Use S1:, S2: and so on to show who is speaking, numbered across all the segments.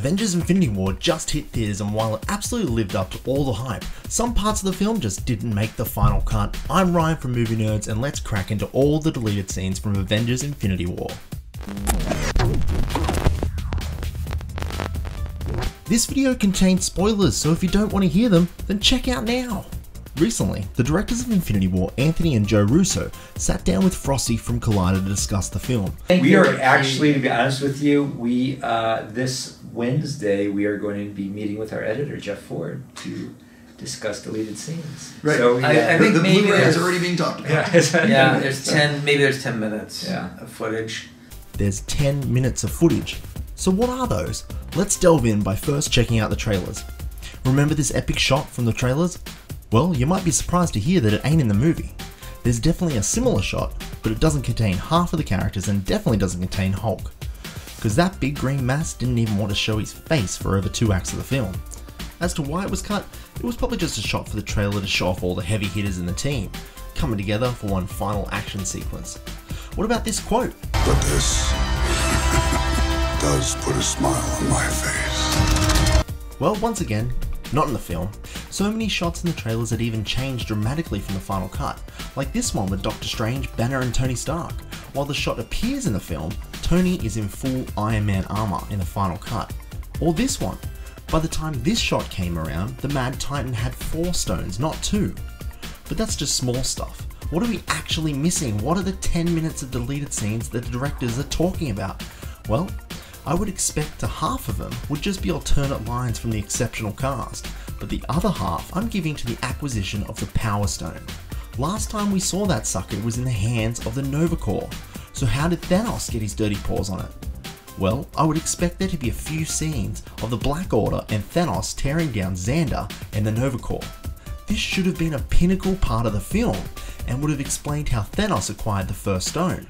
S1: Avengers Infinity War just hit theaters and while it absolutely lived up to all the hype, some parts of the film just didn't make the final cut. I'm Ryan from Movie Nerds and let's crack into all the deleted scenes from Avengers Infinity War. This video contains spoilers, so if you don't want to hear them, then check out now. Recently, the directors of Infinity War, Anthony and Joe Russo, sat down with Frosty from Collider to discuss the film.
S2: We are actually, to be honest with you, we uh, this Wednesday we are going to be meeting with our editor Jeff Ford to discuss deleted scenes.
S3: Right.
S2: So,
S3: I-
S2: yeah.
S3: I think the
S4: maybe
S3: Blu-ray is already being talked about.
S2: yeah,
S4: Yeah, there's ten. Maybe there's ten minutes
S2: Yeah.
S4: of footage.
S1: There's 10 minutes of footage. So what are those? Let's delve in by first checking out the trailers. Remember this epic shot from the trailers? Well, you might be surprised to hear that it ain't in the movie. There's definitely a similar shot, but it doesn't contain half of the characters and definitely doesn't contain Hulk. Because that big green mass didn't even want to show his face for over two acts of the film. As to why it was cut, it was probably just a shot for the trailer to show off all the heavy hitters in the team, coming together for one final action sequence. What about this quote?
S5: But this does put a smile on my face.
S1: Well, once again, not in the film. So many shots in the trailers that even changed dramatically from the final cut, like this one with Doctor Strange, Banner, and Tony Stark. While the shot appears in the film, Tony is in full Iron Man armor in the final cut. Or this one. By the time this shot came around, the Mad Titan had four stones, not two. But that's just small stuff. What are we actually missing? What are the 10 minutes of deleted scenes that the directors are talking about? Well, I would expect a half of them would just be alternate lines from the exceptional cast, but the other half I'm giving to the acquisition of the Power Stone. Last time we saw that sucker was in the hands of the Nova Corps, so how did Thanos get his dirty paws on it? Well, I would expect there to be a few scenes of the Black Order and Thanos tearing down Xandar and the Nova Corps. This should have been a pinnacle part of the film and would have explained how Thanos acquired the first stone.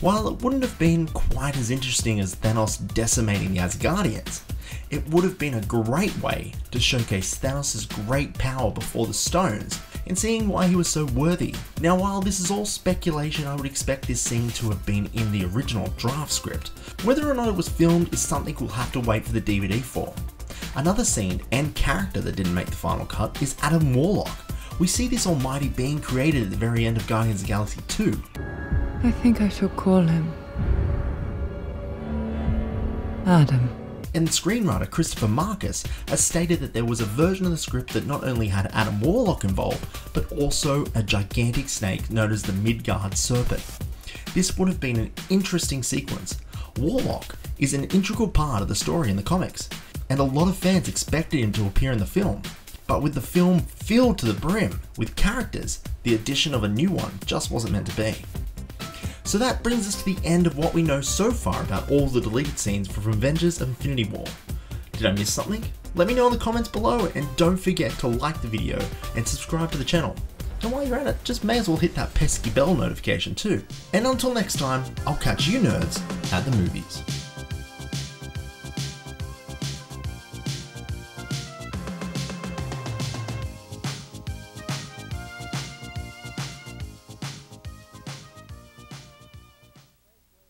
S1: While it wouldn't have been quite as interesting as Thanos decimating the Asgardians, it would have been a great way to showcase Thanos' great power before the stones and seeing why he was so worthy. Now, while this is all speculation, I would expect this scene to have been in the original draft script. Whether or not it was filmed is something we'll have to wait for the DVD for. Another scene and character that didn't make the final cut is Adam Warlock. We see this almighty being created at the very end of Guardians of Galaxy 2,
S6: I think I shall call him Adam.
S1: And screenwriter Christopher Markus has stated that there was a version of the script that not only had Adam Warlock involved, but also a gigantic snake known as the Midgard Serpent. This would have been an interesting sequence. Warlock is an integral part of the story in the comics, and a lot of fans expected him to appear in the film. But with the film filled to the brim with characters, the addition of a new one just wasn't meant to be. So that brings us to the end of what we know so far about all the deleted scenes from Avengers Infinity War. Did I miss something? Let me know in the comments below and don't forget to like the video and subscribe to the channel. And while you're at it, just may as well hit that pesky bell notification too. And until next time, I'll catch you nerds at the movies.